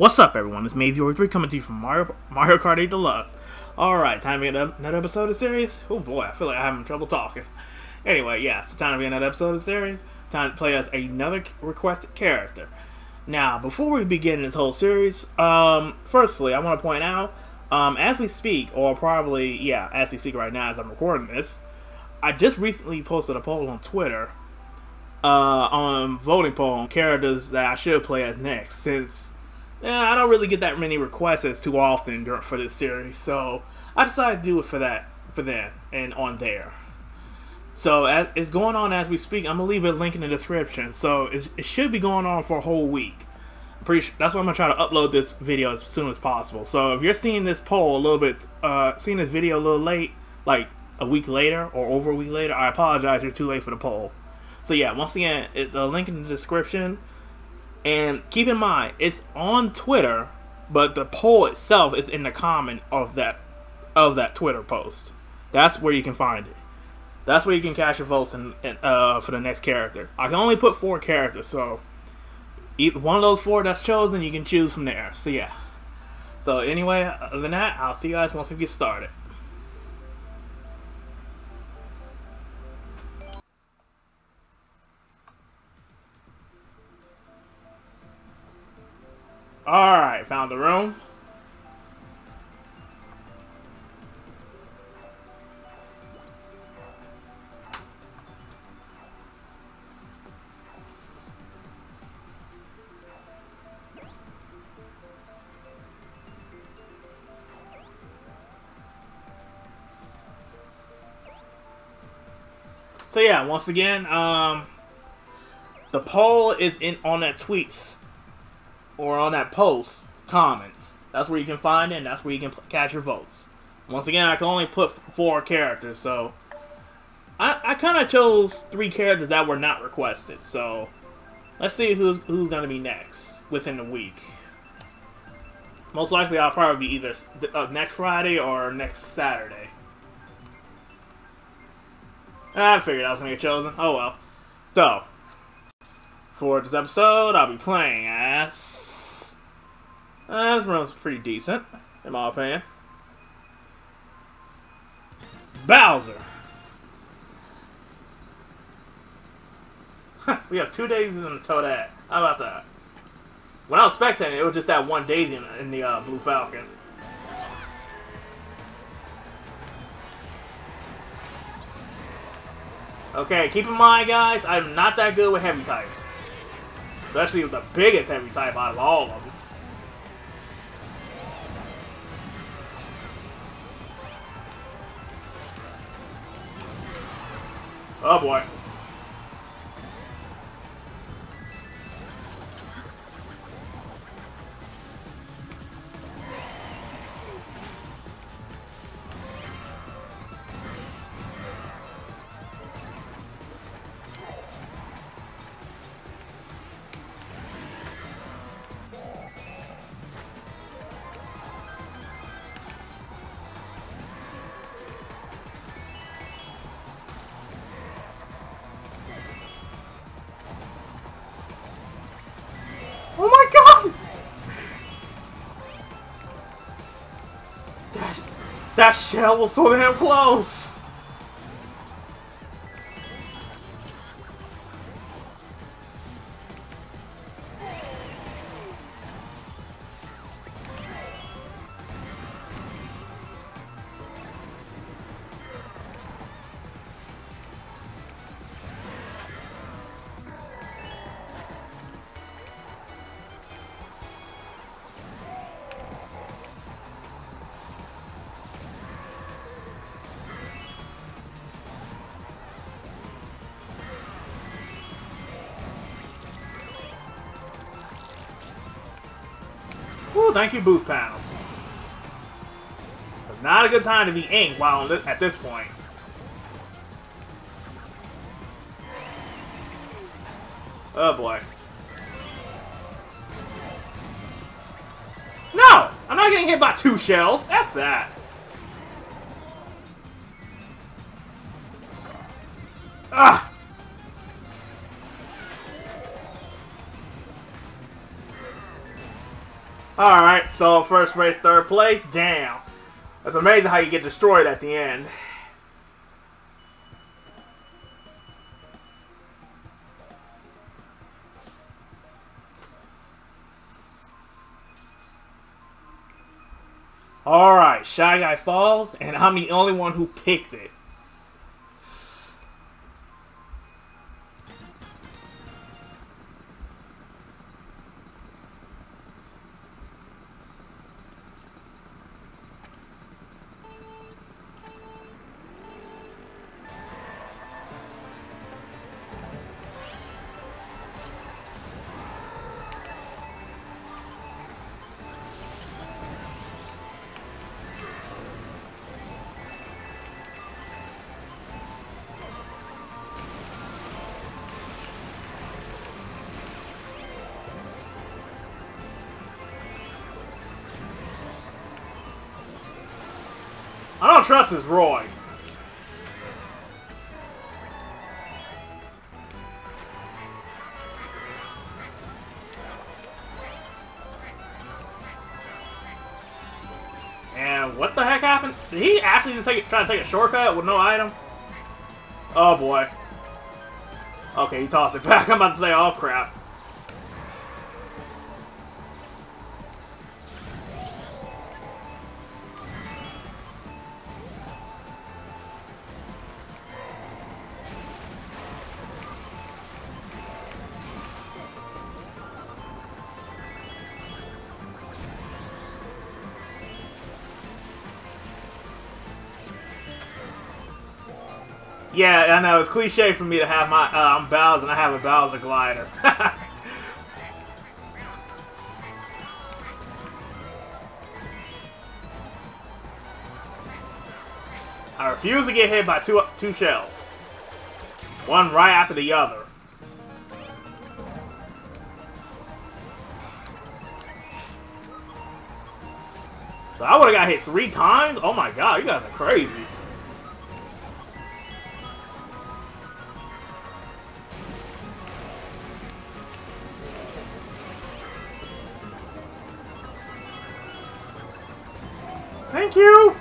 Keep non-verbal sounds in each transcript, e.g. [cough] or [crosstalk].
What's up, everyone? It's Maveo83 coming to you from Mario, Mario Kart 8 Deluxe. Alright, time to get another episode of the series. Oh boy, I feel like I'm having trouble talking. Anyway, yeah, it's time to be another episode of the series. Time to play as another requested character. Now, before we begin this whole series, um, firstly, I want to point out, um, as we speak, or probably, yeah, as we speak right now as I'm recording this, I just recently posted a poll on Twitter uh, on voting poll on characters that I should play as next, since yeah, I don't really get that many requests as too often for this series, so I decided to do it for that, for that, and on there. So as, it's going on as we speak. I'm gonna leave a link in the description. So it should be going on for a whole week. Pretty sure, that's why I'm gonna try to upload this video as soon as possible. So if you're seeing this poll a little bit, uh, seeing this video a little late, like a week later or over a week later, I apologize. You're too late for the poll. So yeah, once again, it, the link in the description. And keep in mind, it's on Twitter, but the poll itself is in the comment of that of that Twitter post. That's where you can find it. That's where you can cash your votes in, uh, for the next character. I can only put four characters, so either one of those four that's chosen, you can choose from there. So yeah. So anyway, other than that, I'll see you guys once we get started. Alright, found the room. So yeah, once again, um, the poll is in on that tweets or on that post comments. That's where you can find it. and That's where you can catch your votes. Once again, I can only put four characters, so I, I kind of chose three characters that were not requested. So let's see who's who's gonna be next within the week. Most likely, I'll probably be either uh, next Friday or next Saturday. I figured I was gonna get chosen. Oh well. So, for this episode, I'll be playing as. Uh, this room's pretty decent, in my opinion. Bowser. we have two daisies in the Toadette. How about that? When I was spectating, it was just that one daisy in, in the uh, Blue Falcon. Okay, keep in mind, guys, I'm not that good with heavy types. Especially with the biggest heavy type out of all of them. Oh boy. That shell was so damn close! Thank you, booth panels. It's not a good time to be ink while at this point. Oh boy. No! I'm not getting hit by two shells. That's that. Alright, so first race, third place. Damn. It's amazing how you get destroyed at the end. Alright, Shy Guy Falls, and I'm the only one who picked it. I don't trust this Roy. And what the heck happened? Did he actually just take, try to take a shortcut with no item? Oh boy. Okay, he tossed it [laughs] back. I'm about to say, oh crap. Yeah, I know. It's cliche for me to have my uh, I'm Bowser and I have a Bowser glider. [laughs] I refuse to get hit by two two shells. One right after the other. So I would have got hit three times? Oh my god, you guys are crazy. Thank you!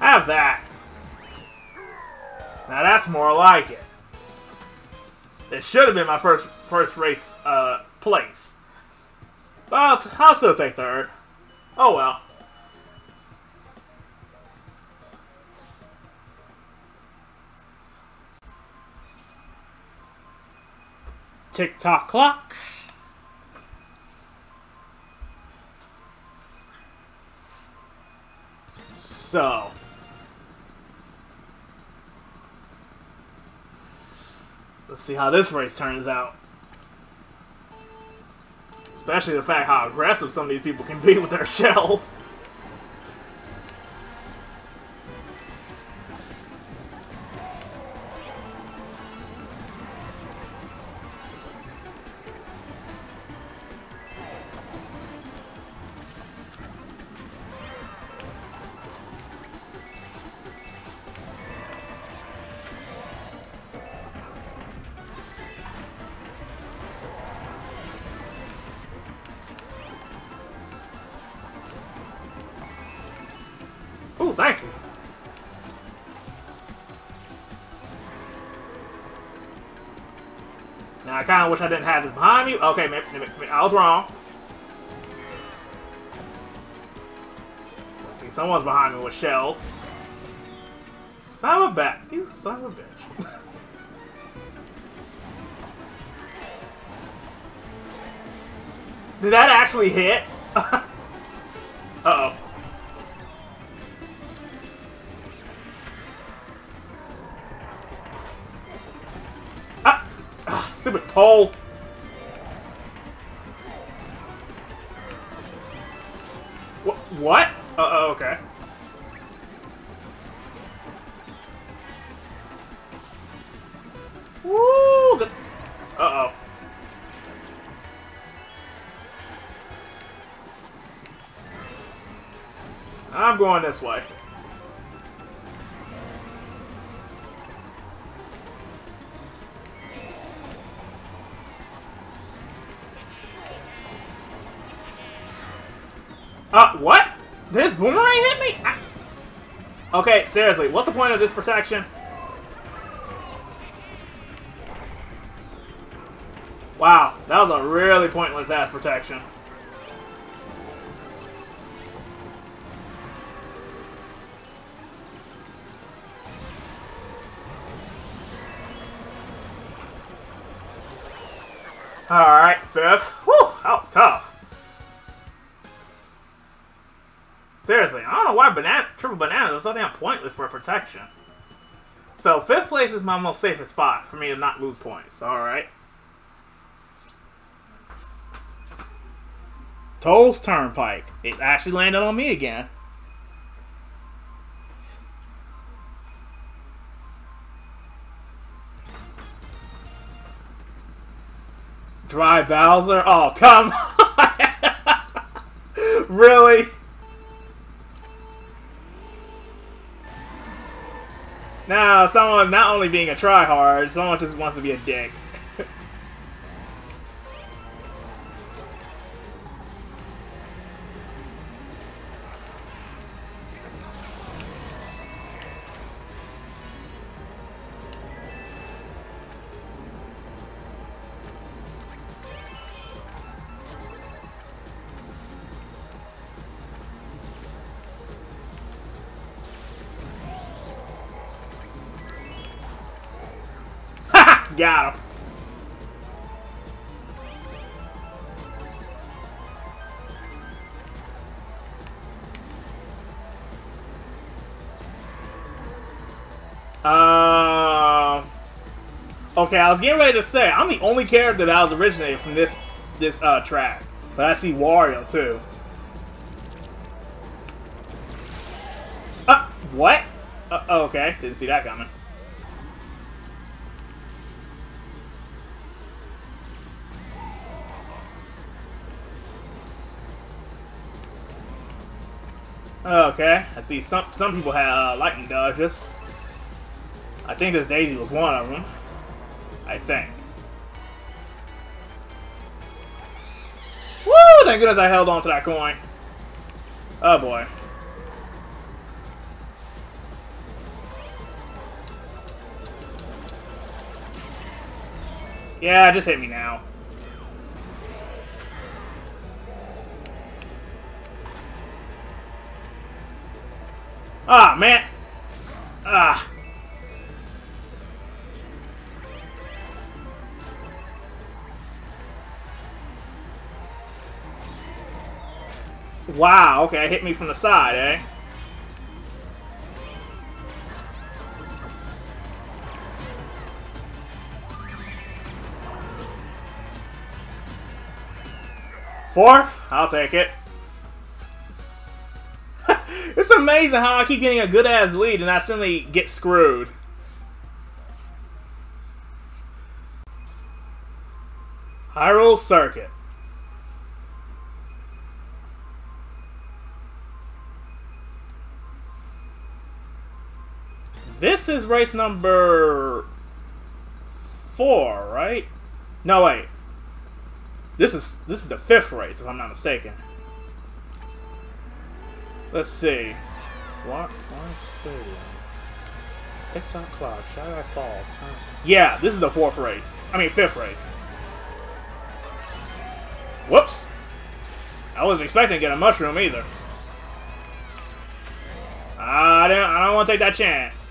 Have that. Now that's more like it. It should have been my first first race uh, place. But I'll still take third. Oh well. Tick tock clock. So. Let's see how this race turns out. Especially the fact how aggressive some of these people can be with their [laughs] shells. Thank you. Now, I kind of wish I didn't have this behind me. Okay, I was wrong. Let's see, someone's behind me with shells. Son of a bitch. You son of a bitch. [laughs] Did that actually hit? [laughs] Stupid pole! Wh what? Uh, okay. Woo! Uh-oh. I'm going this way. Okay, seriously, what's the point of this protection? Wow, that was a really pointless ass protection. Alright, fifth. Whew, that was tough. Seriously, I don't know why banana, triple bananas is so damn pointless for protection. So, fifth place is my most safest spot for me to not lose points. Alright. Toad's Turnpike. It actually landed on me again. Dry Bowser? Oh, come [laughs] on! really? Now, someone not only being a tryhard, someone just wants to be a dick. Got him. Uh, okay, I was getting ready to say I'm the only character that was originated from this this uh, track, but I see Wario too. Uh, what? Uh, okay, didn't see that coming. Okay, I see some some people have uh, lightning dodges. I think this Daisy was one of them. I think. Woo! Thank goodness I held on to that coin. Oh boy. Yeah, just hit me now. Ah, man. Ah. Wow, okay, hit me from the side, eh? Fourth? I'll take it. Amazing how I keep getting a good ass lead and I suddenly get screwed. Hyrule Circuit. This is race number four, right? No, wait. This is this is the fifth race, if I'm not mistaken. Let's see. What? Stadium. Tick Tock Clock, Shadow Falls. Yeah, this is the fourth race. I mean, fifth race. Whoops. I wasn't expecting to get a mushroom either. I don't, I don't want to take that chance.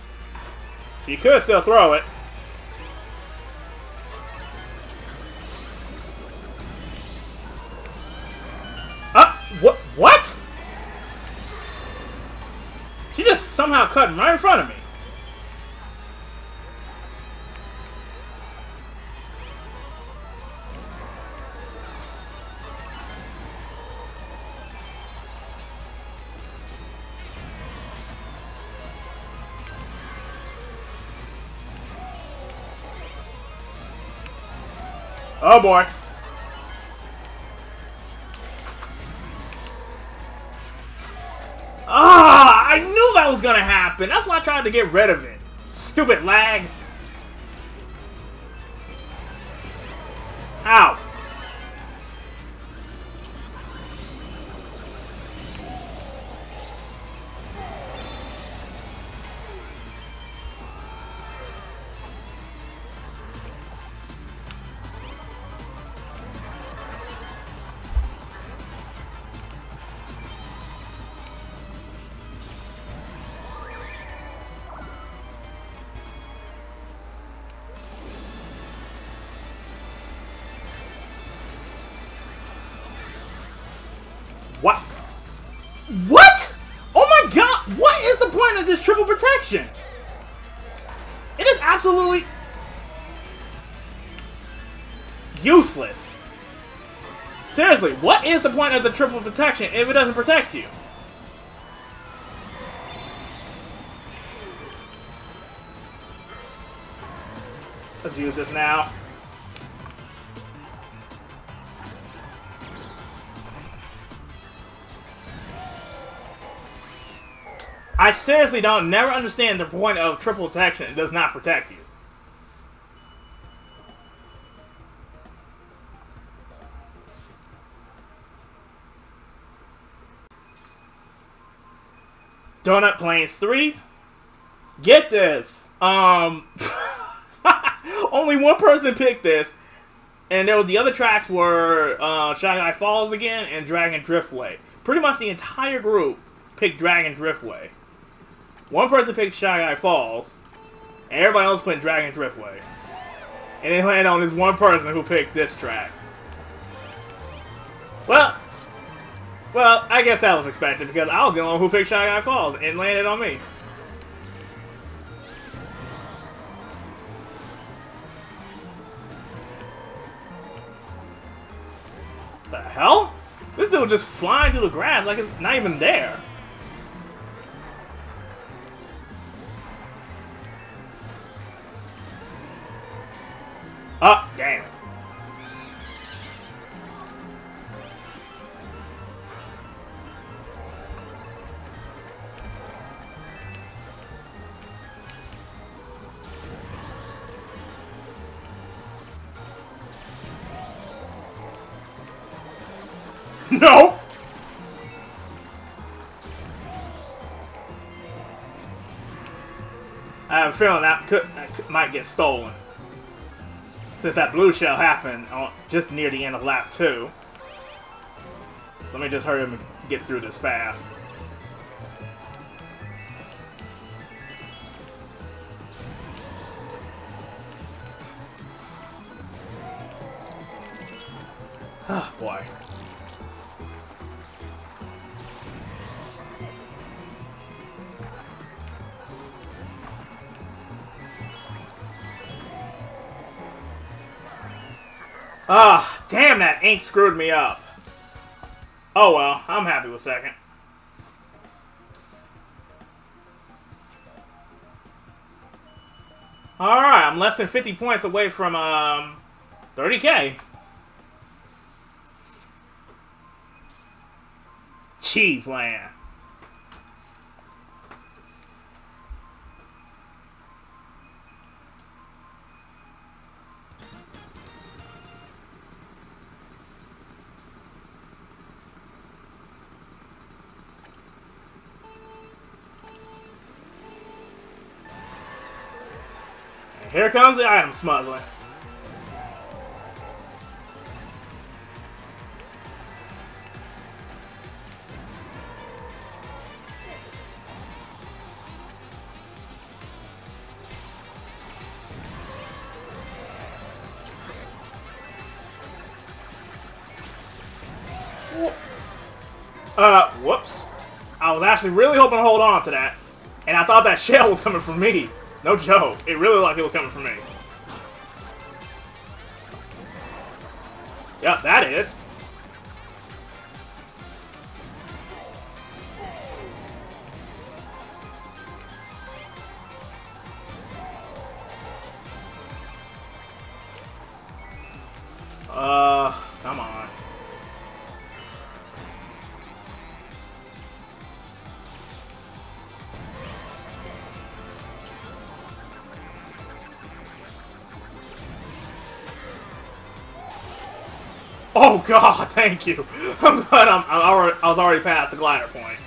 She could still throw it. Somehow cut right in front of me. Oh boy. Happen. That's why I tried to get rid of it. Stupid lag. It is absolutely useless. Seriously, what is the point of the triple protection if it doesn't protect you? Let's use this now. I seriously don't never understand the point of triple protection. It does not protect you. Donut Plains 3. Get this. Um [laughs] only one person picked this. And there was the other tracks were uh, Guy Falls again and Dragon Driftway. Pretty much the entire group picked Dragon Driftway. One person picked Shy Guy Falls, and everybody else put Dragon Driftway. And it landed on this one person who picked this track. Well, well, I guess that was expected because I was the only one who picked Shy Guy Falls and landed on me. The hell? This dude just flying through the grass like it's not even there. I have a feeling that, could, that might get stolen. Since that blue shell happened on, just near the end of lap 2. Let me just hurry up and get through this fast. Ink screwed me up. Oh well, I'm happy with second. Alright, I'm less than 50 points away from um 30k. Cheese land. Here comes the item smuggler. Uh, whoops. I was actually really hoping to hold on to that. And I thought that [laughs] shell was coming from me. No joke. It really looked like it was coming from me. Yep, that is. Oh god, thank you. I'm glad I'm, I'm already, I was already past the glider point.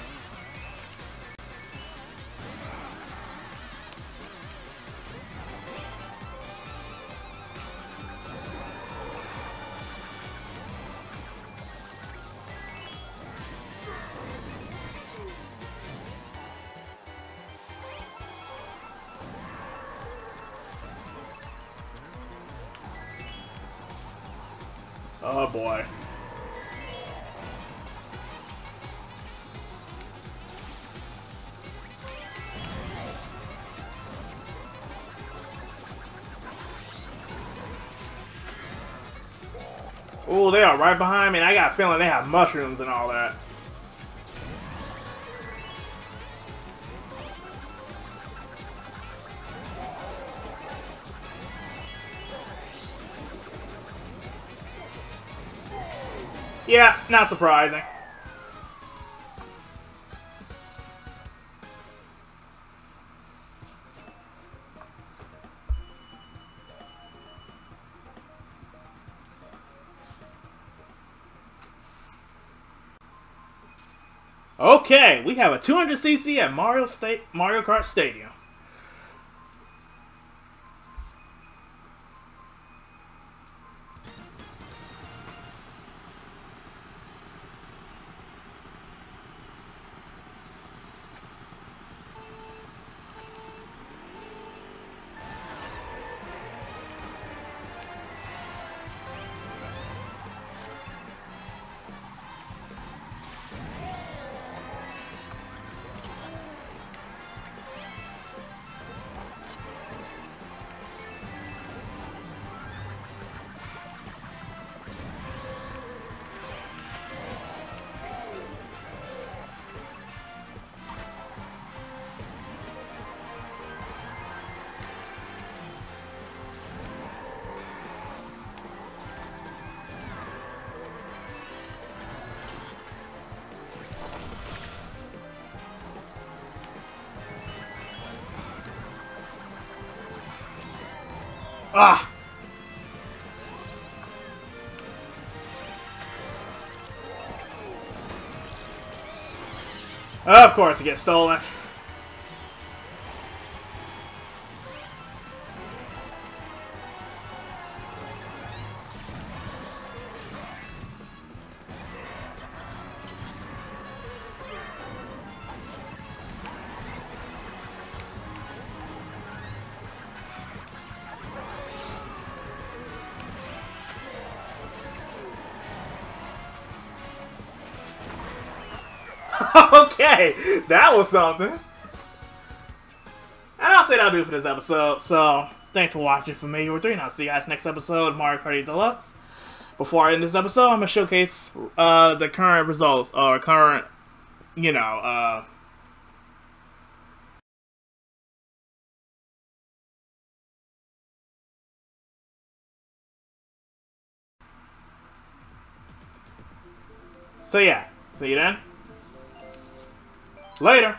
Oh, they are right behind me, and I got a feeling they have mushrooms and all that. Yeah, not surprising. We have a 200cc at Mario State Mario Kart Stadium. Ah! Of course, it gets stolen. [laughs] okay, that was something. And I'll say that'll do for this episode. So, thanks for watching for me, or three, and I'll see you guys next episode, Mario Party Deluxe. Before I end this episode, I'm gonna showcase uh, the current results or current, you know, uh, So yeah, see you then. Later.